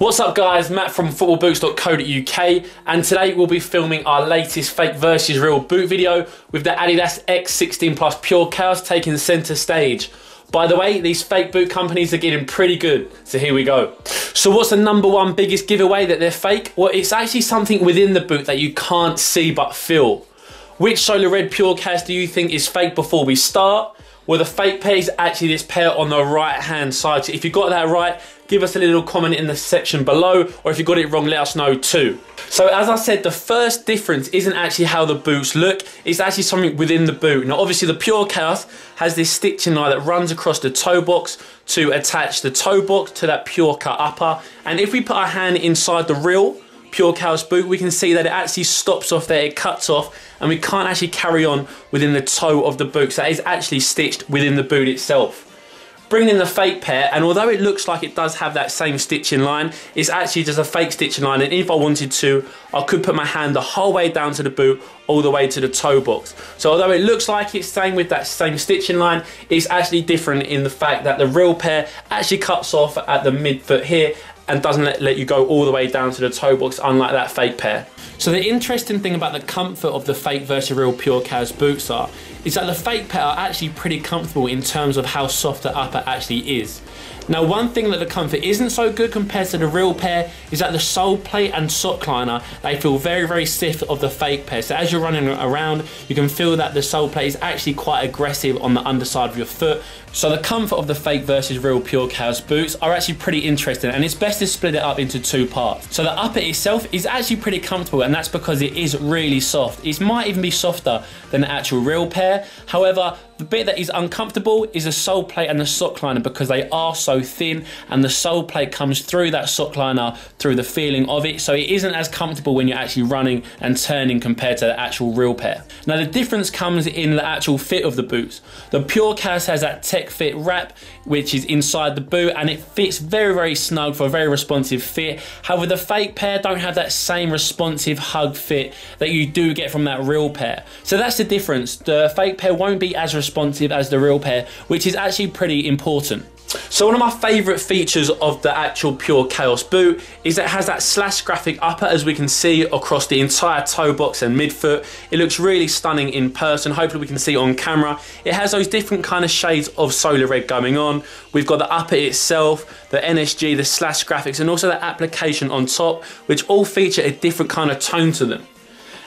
What's up guys, Matt from footballboots.co.uk and today we'll be filming our latest fake versus real boot video with the Adidas X16 Plus Pure Chaos taking centre stage. By the way, these fake boot companies are getting pretty good, so here we go. So what's the number one biggest giveaway that they're fake? Well, it's actually something within the boot that you can't see but feel. Which Solar Red Pure Chaos do you think is fake before we start? Well, the fake pair is actually this pair on the right hand side. So if you got that right, give us a little comment in the section below, or if you got it wrong, let us know too. So as I said, the first difference isn't actually how the boots look, it's actually something within the boot. Now obviously the Pure Chaos has this stitching line that runs across the toe box to attach the toe box to that Pure Cut upper. And if we put our hand inside the real Pure Chaos boot, we can see that it actually stops off there, it cuts off, and we can't actually carry on within the toe of the boot. So that is actually stitched within the boot itself bringing in the fake pair and although it looks like it does have that same stitching line it's actually just a fake stitching line and if I wanted to I could put my hand the whole way down to the boot all the way to the toe box. So although it looks like it's same with that same stitching line it's actually different in the fact that the real pair actually cuts off at the midfoot here and doesn't let, let you go all the way down to the toe box unlike that fake pair. So the interesting thing about the comfort of the fake versus real Pure Chaos boots are, is that the fake pair are actually pretty comfortable in terms of how soft the upper actually is. Now one thing that the comfort isn't so good compared to the real pair is that the sole plate and sock liner, they feel very, very stiff of the fake pair. So as you're running around, you can feel that the sole plate is actually quite aggressive on the underside of your foot. So the comfort of the fake versus real Pure Chaos boots are actually pretty interesting and it's best to split it up into two parts. So the upper itself is actually pretty comfortable and that's because it is really soft. It might even be softer than the actual real pair. However, the bit that is uncomfortable is the sole plate and the sock liner because they are so thin and the sole plate comes through that sock liner through the feeling of it. So it isn't as comfortable when you're actually running and turning compared to the actual real pair. Now the difference comes in the actual fit of the boots. The Pure Chaos has that Tech Fit wrap which is inside the boot and it fits very very snug for a very responsive fit. However the fake pair don't have that same responsive hug fit that you do get from that real pair. So that's the difference. The fake pair won't be as responsive as the real pair, which is actually pretty important. So one of my favourite features of the actual Pure Chaos boot is that it has that slash graphic upper as we can see across the entire toe box and midfoot. It looks really stunning in person, hopefully we can see on camera. It has those different kind of shades of solar red going on. We've got the upper itself, the NSG, the slash graphics and also the application on top which all feature a different kind of tone to them.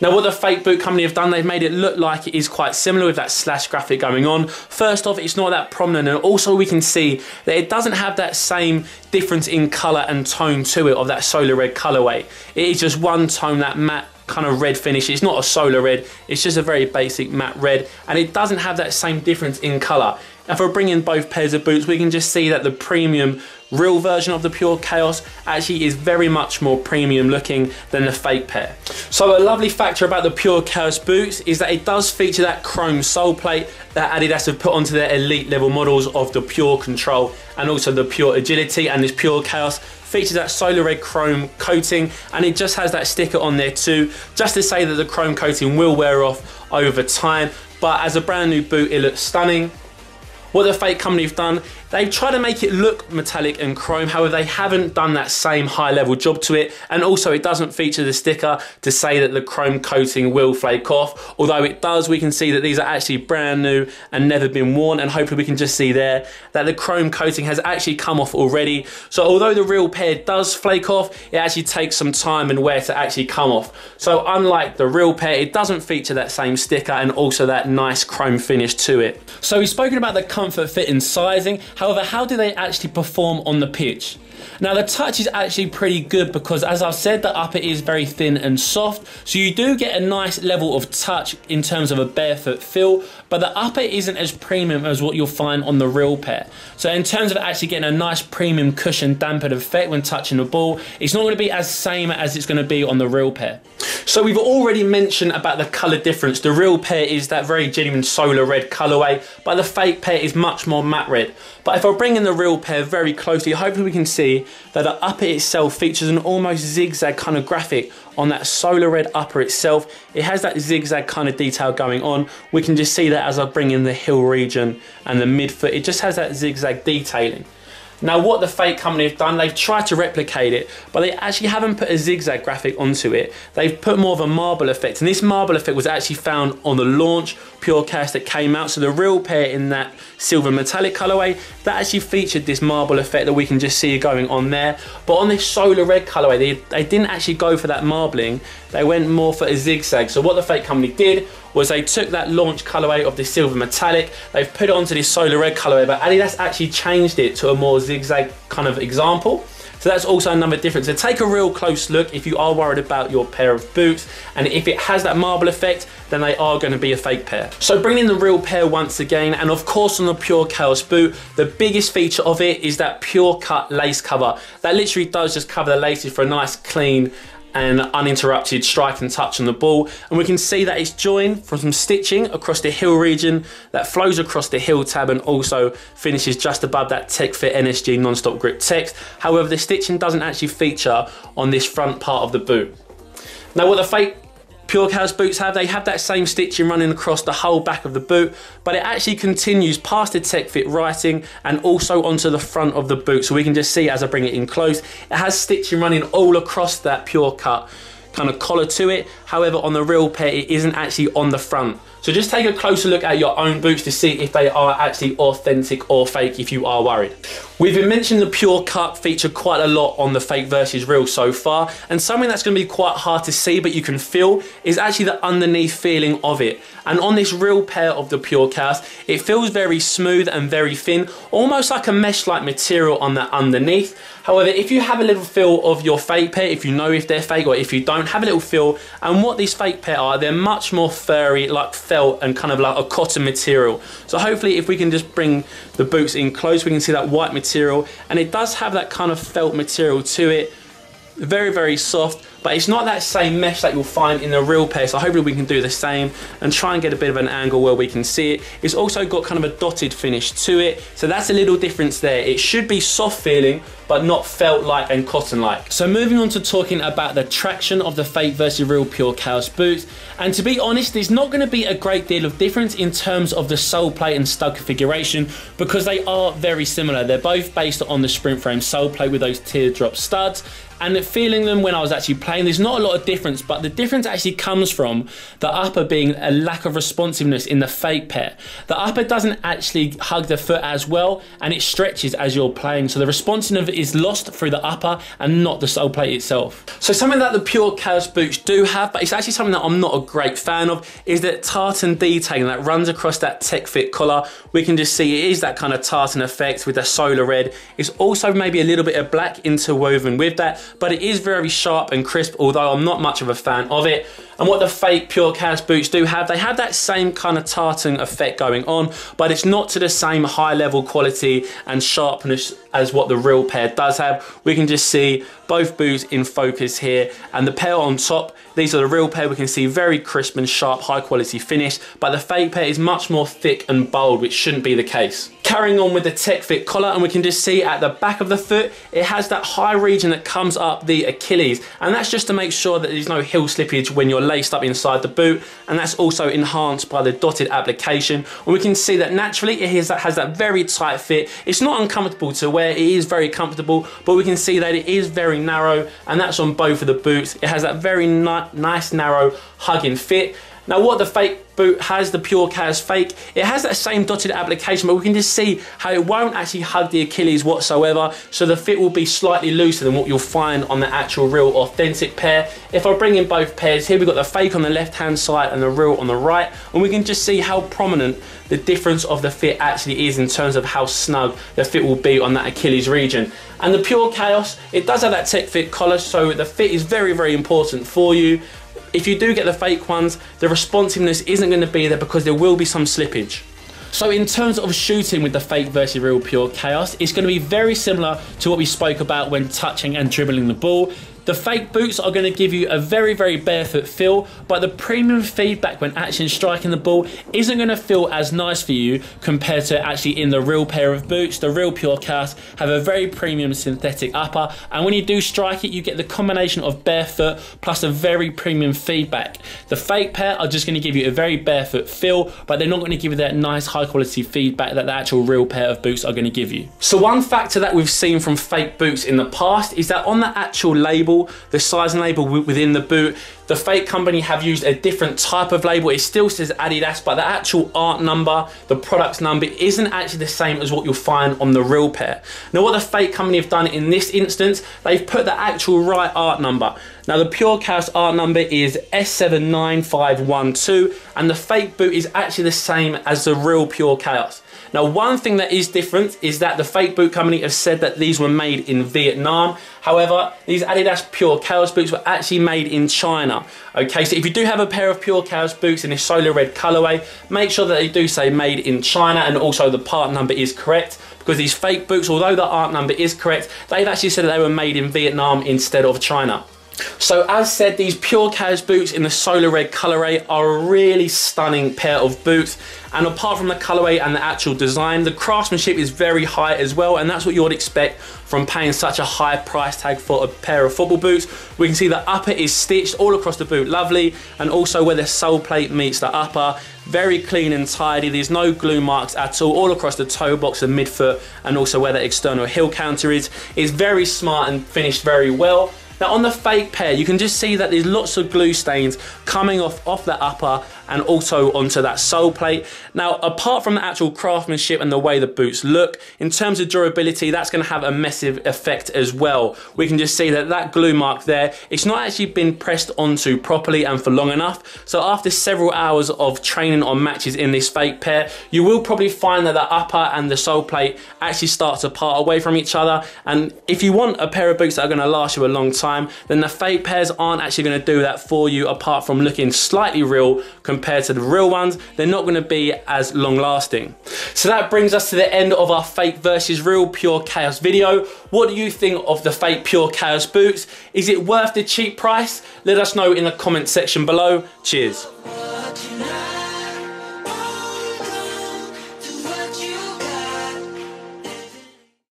Now what the fake boot company have done, they've made it look like it is quite similar with that slash graphic going on. First off, it's not that prominent and also we can see that it doesn't have that same difference in colour and tone to it of that solar red colourway. It is just one tone, that matte kind of red finish. It's not a solar red, it's just a very basic matte red and it doesn't have that same difference in colour. If I bring in both pairs of boots, we can just see that the premium real version of the Pure Chaos actually is very much more premium looking than the fake pair. So a lovely factor about the Pure Chaos boots is that it does feature that chrome sole plate that Adidas have put onto their elite level models of the Pure Control and also the Pure Agility and this Pure Chaos features that solar red chrome coating and it just has that sticker on there too just to say that the chrome coating will wear off over time but as a brand new boot it looks stunning what the fake company have done, they've tried to make it look metallic and chrome, however they haven't done that same high level job to it and also it doesn't feature the sticker to say that the chrome coating will flake off, although it does we can see that these are actually brand new and never been worn and hopefully we can just see there that the chrome coating has actually come off already. So although the real pair does flake off, it actually takes some time and wear to actually come off. So unlike the real pair, it doesn't feature that same sticker and also that nice chrome finish to it. So we've spoken about the comfort, fit and sizing. However, how do they actually perform on the pitch? Now the touch is actually pretty good because as I've said the upper is very thin and soft so you do get a nice level of touch in terms of a barefoot feel but the upper isn't as premium as what you'll find on the real pair. So in terms of actually getting a nice premium cushion dampened effect when touching the ball it's not going to be as same as it's going to be on the real pair. So we've already mentioned about the colour difference. The real pair is that very genuine solar red colourway, but the fake pair is much more matte red. But if I bring in the real pair very closely, hopefully we can see that the upper itself features an almost zigzag kind of graphic on that solar red upper itself. It has that zigzag kind of detail going on. We can just see that as I bring in the heel region and the midfoot. It just has that zigzag detailing. Now what the fake company have done, they've tried to replicate it, but they actually haven't put a zigzag graphic onto it. They've put more of a marble effect, and this marble effect was actually found on the launch Pure Chaos that came out. So the real pair in that silver metallic colorway, that actually featured this marble effect that we can just see going on there. But on this solar red colorway, they, they didn't actually go for that marbling. They went more for a zigzag. So what the fake company did was they took that launch colorway of the silver metallic, they've put it onto this solar red colorway, but Adidas actually changed it to a more zigzag kind of example. So that's also another difference. So take a real close look if you are worried about your pair of boots and if it has that marble effect, then they are going to be a fake pair. So bringing in the real pair once again, and of course on the Pure Chaos boot, the biggest feature of it is that pure cut lace cover. That literally does just cover the laces for a nice clean and uninterrupted strike and touch on the ball. And we can see that it's joined from some stitching across the heel region that flows across the heel tab and also finishes just above that TechFit NSG non-stop grip text. However, the stitching doesn't actually feature on this front part of the boot. Now what the fake Pure Chaos boots have, they have that same stitching running across the whole back of the boot, but it actually continues past the Tech Fit writing and also onto the front of the boot. So we can just see as I bring it in close, it has stitching running all across that Pure Cut kind of collar to it. However, on the real pair, it isn't actually on the front. So just take a closer look at your own boots to see if they are actually authentic or fake if you are worried. We've been mentioning the Pure Cut feature quite a lot on the fake versus real so far and something that's going to be quite hard to see but you can feel is actually the underneath feeling of it. And on this real pair of the Pure Chaos, it feels very smooth and very thin, almost like a mesh-like material on that underneath. However, if you have a little feel of your fake pair, if you know if they're fake or if you don't, have a little feel. And what these fake pair are, they're much more furry, like felt and kind of like a cotton material. So hopefully if we can just bring the boots in close, we can see that white material. And it does have that kind of felt material to it. Very, very soft but it's not that same mesh that you'll find in the real pair. So hopefully we can do the same and try and get a bit of an angle where we can see it. It's also got kind of a dotted finish to it. So that's a little difference there. It should be soft feeling, but not felt like and cotton like. So moving on to talking about the traction of the fake versus real pure chaos boots. And to be honest, there's not gonna be a great deal of difference in terms of the sole plate and stud configuration because they are very similar. They're both based on the sprint frame sole plate with those teardrop studs and feeling them when I was actually playing, there's not a lot of difference, but the difference actually comes from the upper being a lack of responsiveness in the fake pair. The upper doesn't actually hug the foot as well, and it stretches as you're playing, so the responsiveness is lost through the upper and not the sole plate itself. So something that the Pure Chaos boots do have, but it's actually something that I'm not a great fan of, is that tartan detailing that runs across that Tech Fit collar. We can just see it is that kind of tartan effect with the solar red. It's also maybe a little bit of black interwoven with that, but it is very sharp and crisp, although I'm not much of a fan of it. And what the fake Pure Chaos boots do have, they have that same kind of tartan effect going on, but it's not to the same high level quality and sharpness as what the real pair does have. We can just see both boots in focus here. And the pair on top these are the real pair we can see. Very crisp and sharp high quality finish. But the fake pair is much more thick and bold which shouldn't be the case. Carrying on with the tech fit collar and we can just see at the back of the foot it has that high region that comes up the Achilles. And that's just to make sure that there's no heel slippage when you're laced up inside the boot. And that's also enhanced by the dotted application. And we can see that naturally it has that, has that very tight fit. It's not uncomfortable to wear. It is very comfortable but we can see that it is very narrow and that's on both of the boots. It has that very ni nice narrow hugging fit now what the fake boot has the Pure Chaos fake. It has that same dotted application, but we can just see how it won't actually hug the Achilles whatsoever. So the fit will be slightly looser than what you'll find on the actual real authentic pair. If I bring in both pairs, here we've got the fake on the left-hand side and the real on the right, and we can just see how prominent the difference of the fit actually is in terms of how snug the fit will be on that Achilles region. And the Pure Chaos, it does have that tech fit collar, so the fit is very, very important for you. If you do get the fake ones, the responsiveness isn't going to be there because there will be some slippage. So in terms of shooting with the fake versus real pure chaos, it's going to be very similar to what we spoke about when touching and dribbling the ball. The fake boots are going to give you a very, very barefoot feel, but the premium feedback when actually striking the ball isn't going to feel as nice for you compared to actually in the real pair of boots. The real Pure Chaos have a very premium synthetic upper, and when you do strike it, you get the combination of barefoot plus a very premium feedback. The fake pair are just going to give you a very barefoot feel, but they're not going to give you that nice high quality feedback that the actual real pair of boots are going to give you. So one factor that we've seen from fake boots in the past is that on the actual label label, the sizing label within the boot. The fake company have used a different type of label. It still says Adidas, but the actual art number, the product's number, isn't actually the same as what you'll find on the real pair. Now what the fake company have done in this instance, they've put the actual right art number. Now the Pure Chaos art number is S79512 and the fake boot is actually the same as the real Pure Chaos. Now, one thing that is different is that the fake boot company have said that these were made in Vietnam. However, these Adidas Pure Chaos boots were actually made in China. Okay, so if you do have a pair of Pure Chaos boots in this solar red colorway, make sure that they do say made in China and also the part number is correct because these fake boots, although the art number is correct, they've actually said that they were made in Vietnam instead of China. So as said, these Pure boots in the solar red colorway are a really stunning pair of boots. And apart from the colorway and the actual design, the craftsmanship is very high as well. And that's what you would expect from paying such a high price tag for a pair of football boots. We can see the upper is stitched all across the boot, lovely. And also where the sole plate meets the upper, very clean and tidy. There's no glue marks at all, all across the toe box and midfoot, and also where the external heel counter is. It's very smart and finished very well. Now on the fake pair, you can just see that there's lots of glue stains coming off, off the upper and also onto that sole plate. Now, apart from the actual craftsmanship and the way the boots look, in terms of durability, that's gonna have a massive effect as well. We can just see that that glue mark there, it's not actually been pressed onto properly and for long enough. So after several hours of training on matches in this fake pair, you will probably find that the upper and the sole plate actually start to part away from each other. And if you want a pair of boots that are gonna last you a long time, then the fake pairs aren't actually going to do that for you apart from looking slightly real to the real ones. They're not going to be as long lasting. So that brings us to the end of our fake versus real Pure Chaos video. What do you think of the fake Pure Chaos boots? Is it worth the cheap price? Let us know in the comment section below. Cheers.